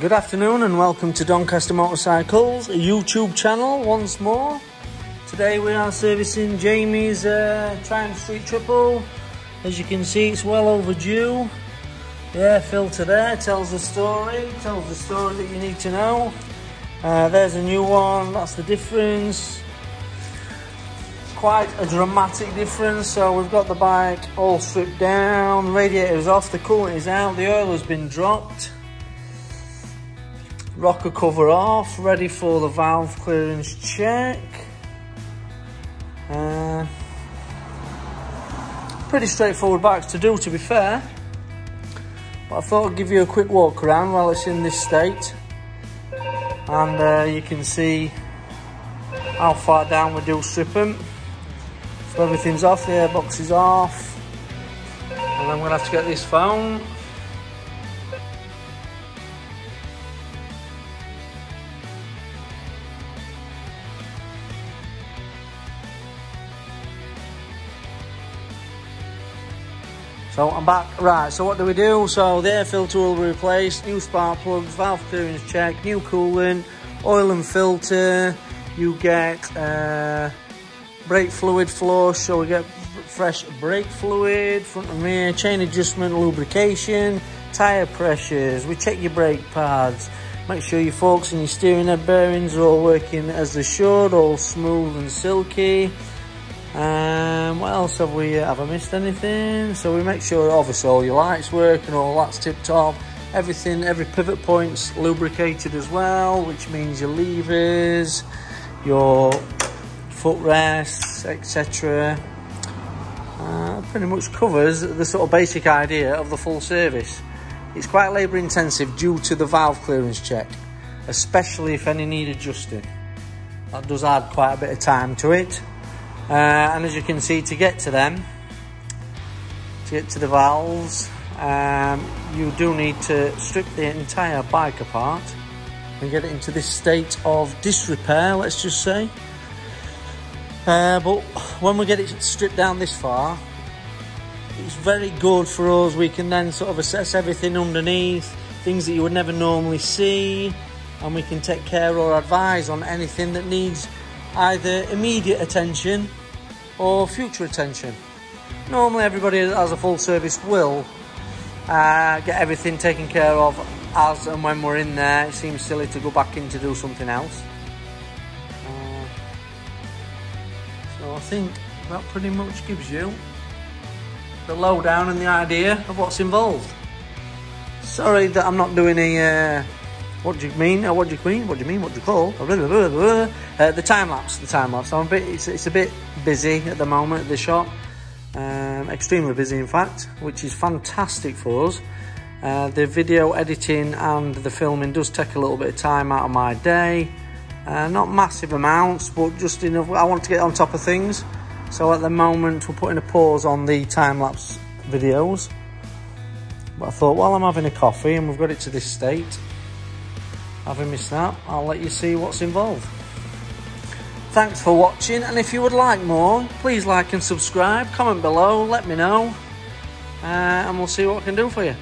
Good afternoon and welcome to Doncaster Motorcycles, YouTube channel once more. Today we are servicing Jamie's uh, Triumph Street Triple. As you can see it's well overdue. The air filter there tells the story, tells the story that you need to know. Uh, there's a new one, that's the difference. Quite a dramatic difference. So we've got the bike all stripped down, radiator is off, the coolant is out, the oil has been dropped. Rocker cover off, ready for the valve clearance check. Uh, pretty straightforward bikes to do to be fair. But I thought I'd give you a quick walk around while it's in this state. And uh, you can see how far down we do strip them. So everything's off, the airbox is off. And I'm gonna have to get this phone. So I'm back. Right, so what do we do? So the air filter will be replaced, new spark plugs, valve clearance check, new coolant, oil and filter. You get uh, brake fluid flush, so we get fresh brake fluid, front and rear, chain adjustment, lubrication, tyre pressures. We check your brake pads. Make sure your forks and your steering head bearings are all working as they should, all smooth and silky. Um, what else have we, have I missed anything? So we make sure obviously all your lights work and all that's tip top. Everything, every pivot point's lubricated as well, which means your levers, your footrests, etc. Uh, pretty much covers the sort of basic idea of the full service. It's quite labour intensive due to the valve clearance check, especially if any need adjusting. That does add quite a bit of time to it. Uh, and as you can see, to get to them, to get to the valves, um, you do need to strip the entire bike apart and get it into this state of disrepair, let's just say. Uh, but when we get it stripped down this far, it's very good for us. We can then sort of assess everything underneath, things that you would never normally see, and we can take care or advise on anything that needs either immediate attention or future attention. Normally, everybody that has a full service will uh, get everything taken care of as and when we're in there. It seems silly to go back in to do something else. Uh, so I think that pretty much gives you the lowdown and the idea of what's involved. Sorry that I'm not doing a uh, what do you mean? Uh, what do you mean? What do you mean? What do you call? Uh, the time lapse. The time lapse. I'm a bit. It's, it's a bit busy at the moment at the shop. Um, extremely busy, in fact, which is fantastic for us. Uh, the video editing and the filming does take a little bit of time out of my day. Uh, not massive amounts, but just enough. I want to get on top of things. So at the moment, we're putting a pause on the time lapse videos. But I thought, while I'm having a coffee and we've got it to this state, Having missed that, I'll let you see what's involved. Thanks for watching, and if you would like more, please like and subscribe, comment below, let me know, uh, and we'll see what I can do for you.